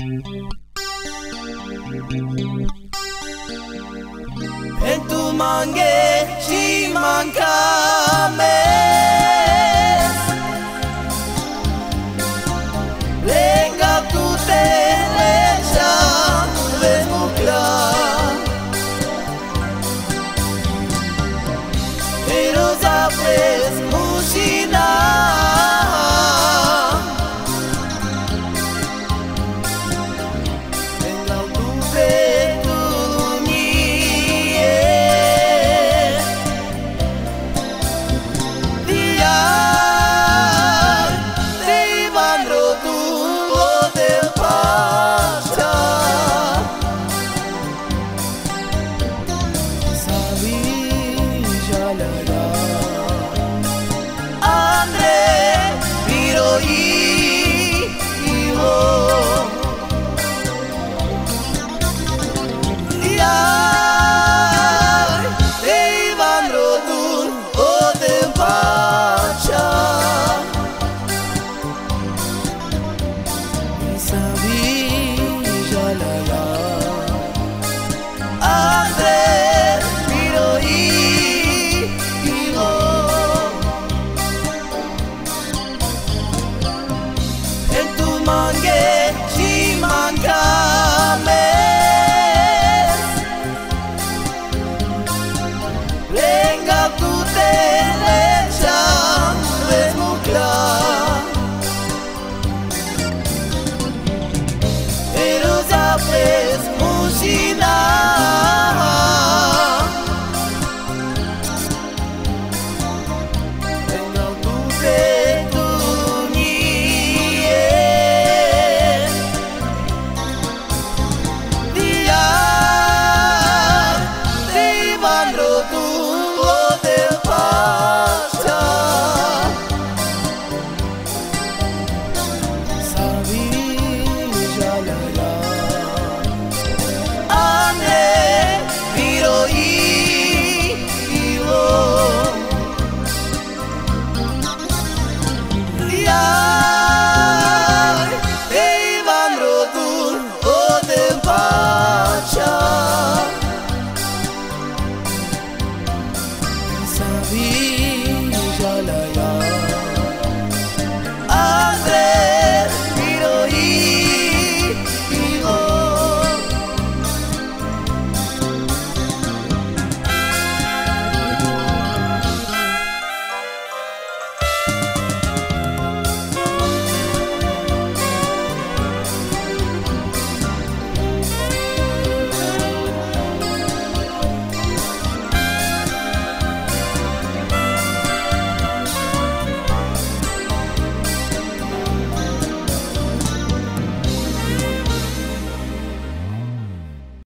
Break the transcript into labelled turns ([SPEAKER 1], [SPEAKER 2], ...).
[SPEAKER 1] En tu si chimancames. Venga tu. Pero sabes she loves sozinho.